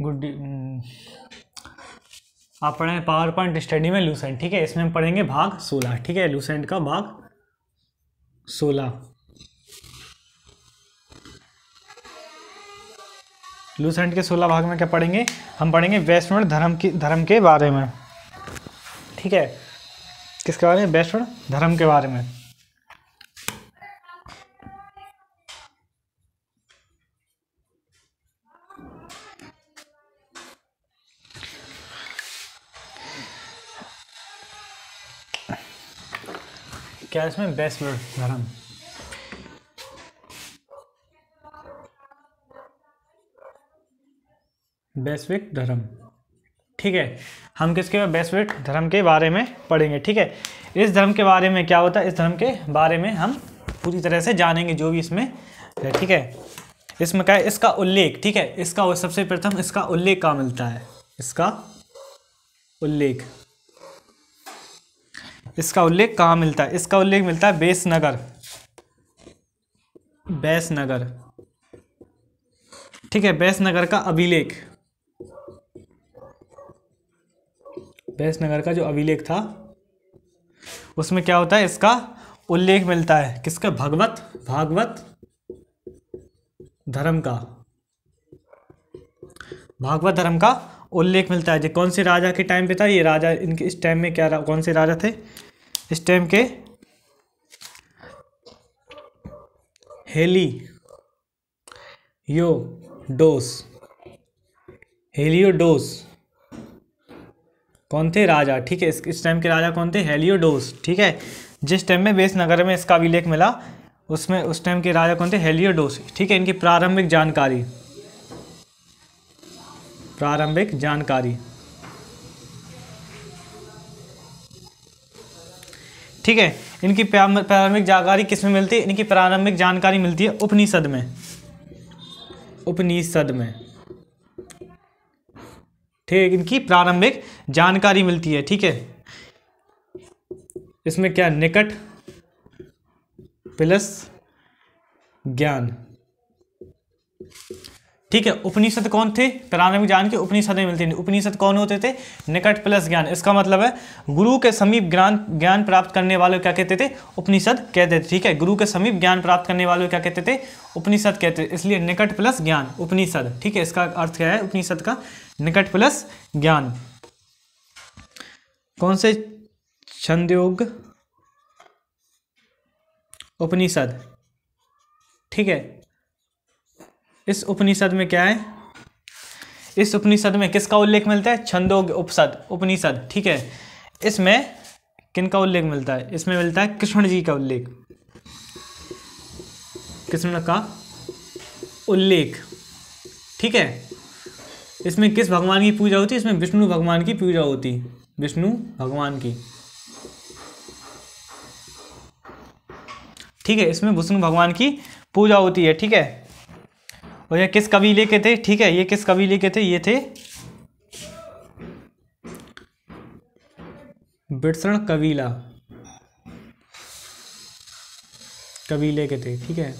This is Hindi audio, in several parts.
गुड हम्म, आप पढ़े पावर पॉइंट स्टडी में लूसेंट ठीक है? इसमें हम पढ़ेंगे भाग सोलह ठीक है? लूसेंट का भाग सोलह। लूसेंट के सोलह भाग में क्या पढ़ेंगे? हम पढ़ेंगे वैष्णव धर्म की धर्म के बारे में। ठीक है? किसके बारे में? वैष्णव धर्म के बारे में। क्या इसमें वैष्णव धर्म? वैश्विक धर्म। ठीक है, हम किसके वैश्विक धर्म के बारे में पढ़ेंगे, ठीक है? इस धर्म के बारे में क्या होता है? इस धर्म के बारे में हम पूरी तरह से जानेंगे जो भी इसमें है, ठीक है? इसमें क्या है? इसका उल्लेख, ठीक है? इसका सबसे प्रथम इसका उल्लेख कहाँ मिलता है? इसका उल्लेख। इसका उल्लेख कहाँ मिलता है? इसका उल्लेख मिलता है बेसनगर। बैसनगर। ठीक है, बैसनगर का अभिलेख। बैसनगर का जो अभिलेख था, उसमें क्या होता है? इसका उल्लेख मिलता है। किसका? भगवत, भागवत, धर्म का। भागवत धर्म का उल्लेख मिलता है। जो कौन से राजा के टाइम पे था? ये राजा इनके इस टाइम में क्या कौन से राजा थे? इस टाइम के हेली यो डोस हेलियोडोस। कौन थे राजा? ठीक है, इस इस टाइम के राजा कौन थे? हेलियोडोस, ठीक है। जिस टाइम में बेस नगर में इसका अभिलेख मिला, उसमें, उस टाइम के राजा कौन थे? हेलियोडोस, ठीक है, इनकी प्रारंभिक जानकारी। प्रारंभिक जानकारी। ठीक है? इनकी प्रारंभिक जानकारी किसमें मिलती है? इनकी प्रारंभिक जानकारी मिलती है उपनिषद में। उपनिषद में। ठीक, इनकी प्रारंभिक जानकारी मिलती है, ठीक है? इसमें क्या निकट प्लस ज्ञान। ठीक है, उपनिषद कौन थे? प्रारंभिक ज्ञान के उपनिषद मिलते हैं उपनिषद कौन होते थे? निकट प्लस ज्ञान। इसका मतलब है, गुरु के समीप ज्ञान ज्ञान प्राप्त करने वाले क्या कहते थे? उपनिषद कहते थे। ठीक है, गुरु के समीप ज्ञान प्राप्त करने वाले क्या कहते थे? उपनिषद कहते थे। इसलिए निकट प्लस ज्ञान, उपनिषद। ठीक है, इसका अर्थ क्या है? उपनिषद का निकट प्लस ज्ञान। कौन से छंदयोग उपनिषद। ठीक है इस उपनिषद में क्या है? इस उपनिषद में किसका उल्लेख मिलता है? छंदोग उपसद, उपनिषद, ठीक है? इसमें किन का उल्लेख मिलता है? इसमें मिलता है कृष्ण जी का उल्लेख। कृष्ण का उल्लेख, ठीक है? इसमें किस भगवान की पूजा होती है? इसमें विष्णु भगवान की पूजा होती विष्णु भगवान की। ठीक है, इसमें विष्णु भगवान की पूजा होती है, ठीक है? और ये किस कबीले के थे? ठीक है, ये किस कबीले के थे? ये थे बिटसण कबीला। कबीले के थे, ठीक है?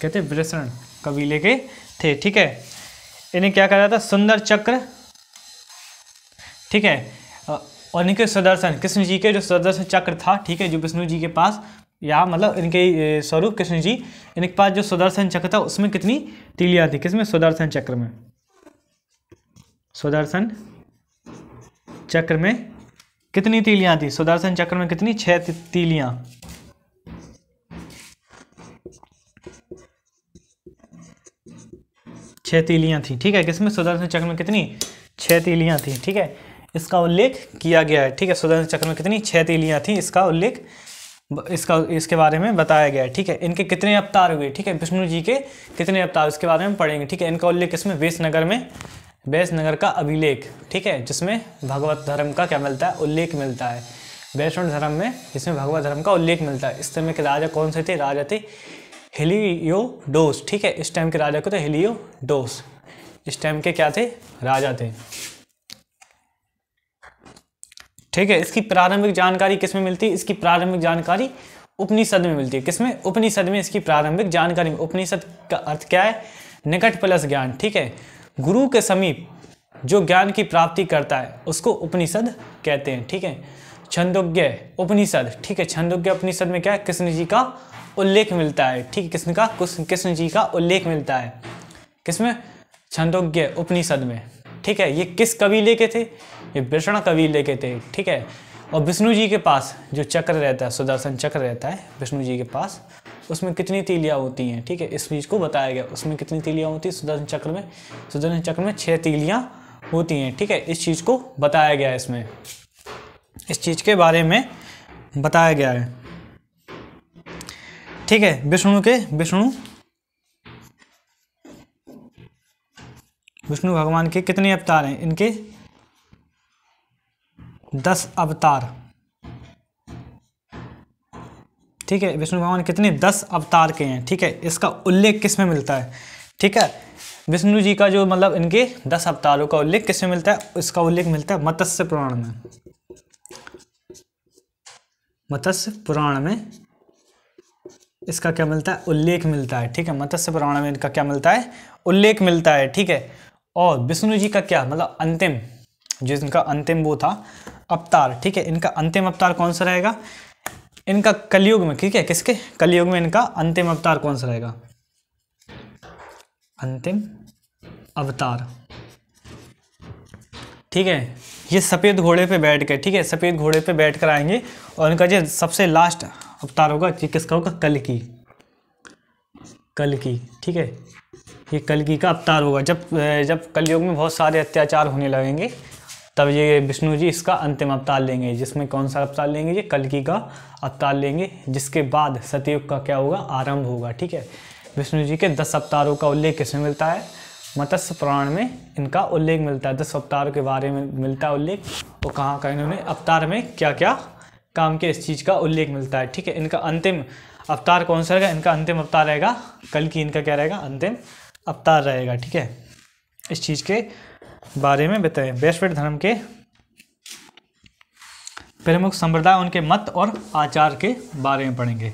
कहते बिटसण कबीले के थे, ठीक है? इन्हें क्या कहा जाता सुंदर चक्र। ठीक है? और इनके सुदर्शन, कृष्ण जी के जो सुदर्शन चक्र था, ठीक है, जो विष्णु जी के पास या मतलब इनके स्वरूप कृष्ण जी, इनके पास जो सुदर्शन चक्र था, उसमें कितनी तीलियाँ थी? किसमें? सुदर्शन चक्र में। सुदर्शन चक्र में कितनी तीलियाँ थी? सुदर्शन चक्र में कितनी? छह तीलियाँ। छह तीलियाँ थी, ठीक है? किसमें? सुदर्शन चक्र में कितनी? छह तीलियाँ थी, ठीक है? इसका उल्लेख किया गया है, ठीक है? सुदर्शन चक्र में कितनी? छह तीलियाँ थी, इसका उल्लेख इसका, इसके बारे में बताया गया है, ठीक है? इनके कितने अवतार हुए, ठीक है? विष्णु जी के कितने अवतार इसके बारे में पढ़ेंगे, ठीक है? इनका उल्लेख इसमें वेशनगर में वैष्णनगर का अभिलेख, ठीक है? जिसमें भगवत धर्म का क्या मिलता है? उल्लेख मिलता है। वैष्णव धर्म में जिसमें भगवत धर्म का उल्लेख मिलता है। इस समय के राजा कौन से थे? राजा थे हिलियोडोस, ठीक है? इस टाइम के राजा को थे हिलियोडोस। इस टाइम के क्या थे? राजा थे। ठीक है, इसकी प्रारंभिक जानकारी किसमें मिलती है? इसकी प्रारंभिक जानकारी उपनिषद में मिलती है। किसमें उपनिषद में इसकी प्रारंभिक जानकारी। उपनिषद का अर्थ क्या है? निकट प्लस ज्ञान, ठीक है? गुरु के समीप जो ज्ञान की प्राप्ति करता है, उसको उपनिषद कहते हैं, ठीक है? छंदोग्य उपनिषद, ठीक है? छंदोग्य उपनिषद में क्या है? कृष्ण जी का उल्लेख मिलता है, ठीक है? कृष्ण का, कृष्ण जी का उल्लेख मिलता है। किसमें छंदोग्य उपनिषद में, ठीक है? ये किस कवि लेके थे? ये विष्णु कवि लेके थे, ठीक है? और विष्णु जी के पास जो चक्र रहता है, सुदर्शन चक्र रहता है, विष्णु जी के पास, उसमें कितनी तीलियाँ होती हैं, ठीक है? इस चीज़ को बताया गया, उसमें कितनी तीलियाँ होती हैं? सुदर्शन चक्र में, सुदर्शन चक्र में छः तीलियाँ होती हैं, ठीक है? इस चीज़ को बताया गया है इसमें। इस चीज़ के बारे में बताया गया है। ठीक है, विष्णु के, विष्णु विष्णु भगवान के कितने अवतार हैं? इनके दस अवतार। ठीक है, विष्णु भगवान कितने? दस अवतार के हैं, ठीक है? इसका उल्लेख किसमें मिलता है? ठीक है, विष्णु जी का जो मतलब इनके दस अवतारों का उल्लेख किसमें मिलता है? इसका उल्लेख मिलता है मत्स्य पुराण में। मत्स्य पुराण में इसका क्या मिलता है? उल्लेख मिलता है, ठीक है? मत्स्य पुराण में इनका क्या मिलता है? उल्लेख मिलता है, ठीक है? और विष्णु जी का क्या? मतलब अंतिम जिनका अंतिम वो था अवतार, ठीक है? इनका अंतिम अवतार कौन सा रहेगा? इनका कलयुग में, ठीक है? किसके? कलयुग में इनका अंतिम अवतार कौन सा रहेगा? अंतिम अवतार। ठीक है? ये सफ़ेद घोड़े पे बैठ के ठीक है? सफ़ेद घोड़े पे बैठ कर आएँगे और इनका जो सबसे लास्ट अवतार होगा, ये किसका होगा? कल की। कल की, ठीक है? ये कल की का अवतार होगा। जब जब कलयुग में बहुत सारे अत्याचार होने लगेंगे तब ये विष्णु जी इसका अंतिम अवतार लेंगे। जिसमें कौन सा अवतार लेंगे ये कलकी का अवतार लेंगे, जिसके बाद सतयुग का क्या होगा? आरंभ होगा, ठीक है? विष्णु जी के दस अवतारों का उल्लेख किसमें मिलता है? मत्स्य पुराण में इनका उल्लेख मिलता है। दस अवतारों के बारे में मिलता है उल्लेख। और कहाँ का इन्होंने? अवतार में क्या क्या काम के इस चीज़ का उल्लेख मिलता है, ठीक है? इनका अंतिम अवतार कौन सा रहेगा? इनका अंतिम अवतार रहेगा कल की इनका क्या रहेगा? अंतिम अवतार रहेगा, ठीक है? इस चीज़ के बारे में बताएँ। वैश्विक धर्म के प्रमुख संप्रदाय उनके मत और आचार के बारे में पढ़ेंगे।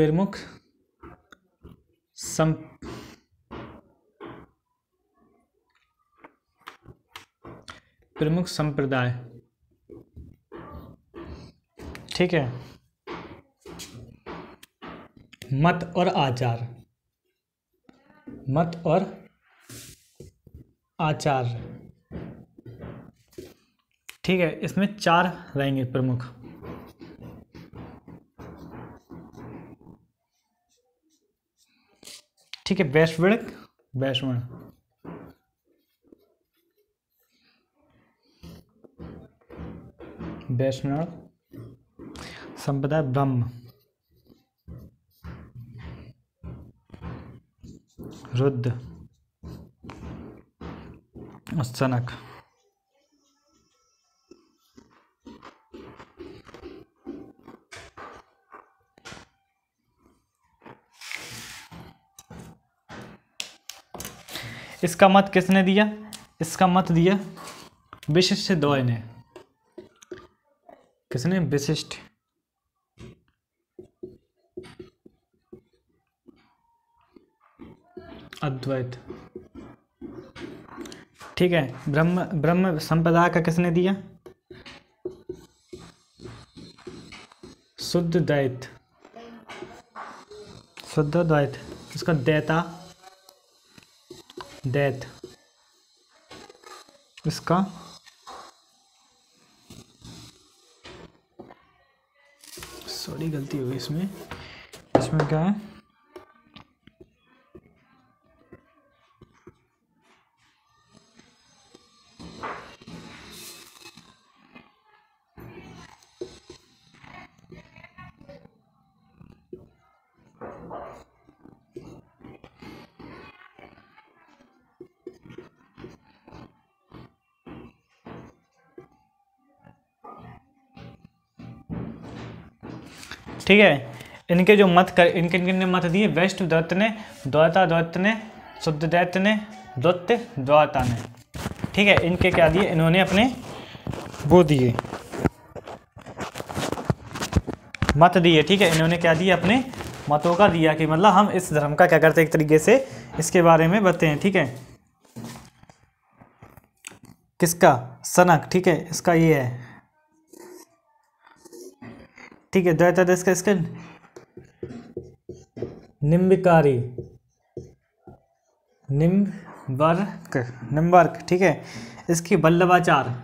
प्रमुख सम प्रमुख संप्रदाय। ठीक है। मत और आचार। मत और आचार। ठीक है, इसमें चार रहेंगे प्रमुख। ठीक है वैश्विक वैश्वण वैष्णव संप्रदाय ब्रह्म। रुद्र। सनक इसका मत किसने दिया? इसका मत दिया विशिष्ट द्वय ने। किसने? विशिष्ट। अद्वैत। ठीक है, ब्रह्म ब्रह्म संप्रदाय का किसने दिया? शुद्ध द्वैत। शुद्ध द्वैत, इसका दैता दैत इसका सॉरी गलती हुई इसमें। इसमें क्या है? ठीक है? इनके जो मत कर, इनके इनके मत दिए वेस्ट दत्त ने, द्वैता दत्त ने, शुद्ध दैत्य ने दत्त द्वाता ने। ठीक है, इनके क्या दिए? इन्होंने अपने वो दिए। मत दिए, ठीक है? इन्होंने क्या दिया अपने मतों का दिया कि मतलब हम इस धर्म का क्या करते हैं एक तरीके से? इसके बारे में बताते हैं, ठीक है? किसका? सनक, ठीक है? इसका ये है। ठीक है द्वैता इसका इसका निम्बिकारी। निम्बर्क निम्बर्क, ठीक है। इसकी वल्लभाचार।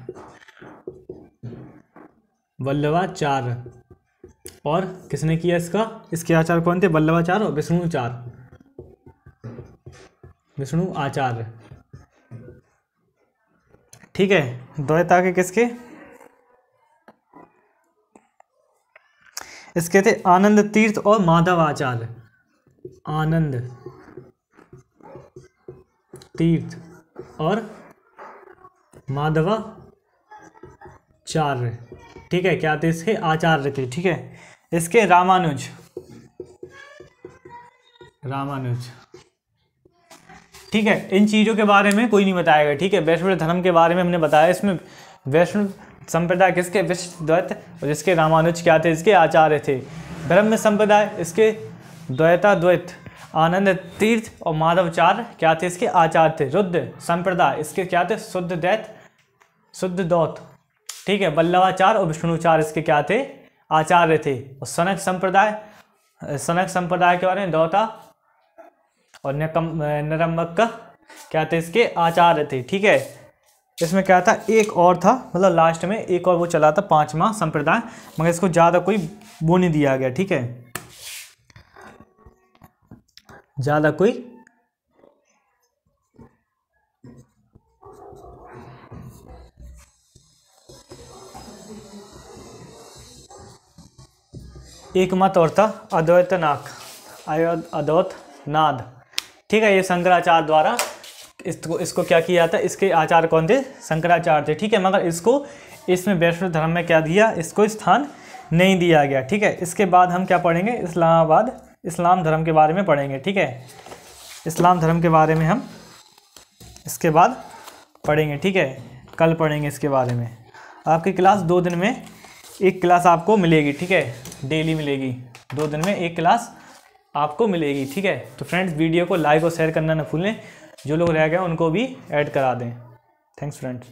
वल्लभाचार। और किसने किया इसका? इसके आचार कौन थे? वल्लभाचार और विष्णुचार। विष्णु आचार्य ठीक है द्वैता के किसके? इसके थे आनंद तीर्थ और माधव आचार्य। आनंद तीर्थ और माधवाचार्य ठीक है, क्या थे इसके? आचार्य थे, ठीक है। इसके रामानुज। रामानुज। ठीक है, इन चीज़ों के बारे में कोई नहीं बताएगा, ठीक है। वैष्णव धर्म के बारे में हमने बताया, इसमें वैष्णव संप्रदाय किसके विश्व द्वैत और जिसके रामानुज क्या थे? इसके आचार्य थे। ब्रह्म संप्रदाय, इसके द्वैता द्वैत आनंद तीर्थ और माधवचार्य क्या थे? इसके आचार्य थे। रुद्र संप्रदाय, इसके क्या थे? शुद्ध दैत, शुद्ध दौत। ठीक है वल्लभाचार और विष्णुचार इसके क्या थे? आचार्य थे। और सनक संप्रदाय सनक संप्रदाय के बारे में दौता और नरम्बक का क्या थे? इसके आचार्य थे। ठीक है इसमें क्या था? एक और था मतलब लास्ट में एक और वो चला था, पांचवा संप्रदाय, मगर इसको ज़्यादा कोई वो नहीं दिया गया, ठीक है? ज़्यादा कोई एक मत और था अद्वैत नाक अद्वैत नाद ठीक है, ये शंकराचार्य द्वारा इसको इसको क्या किया जाता है? इसके आचार्य कौन थे? शंकराचार्य थे, ठीक है? मगर इसको, इसमें वैष्णव धर्म में क्या दिया? इसको स्थान नहीं दिया गया, ठीक है? इसके बाद हम क्या पढ़ेंगे? इस्लामाबाद, इस्लाम धर्म के बारे में पढ़ेंगे, ठीक है? इस्लाम धर्म के बारे में हम इसके बाद पढ़ेंगे, ठीक है? कल पढ़ेंगे इसके बारे में। आपकी क्लास दो दिन में एक क्लास आपको मिलेगी, ठीक है? डेली मिलेगी। दो दिन में एक क्लास आपको मिलेगी, ठीक है? तो फ्रेंड्स, वीडियो को लाइक और शेयर करना ना भूलें। जो लोग रह गए उनको भी ऐड करा दें। Thanks friends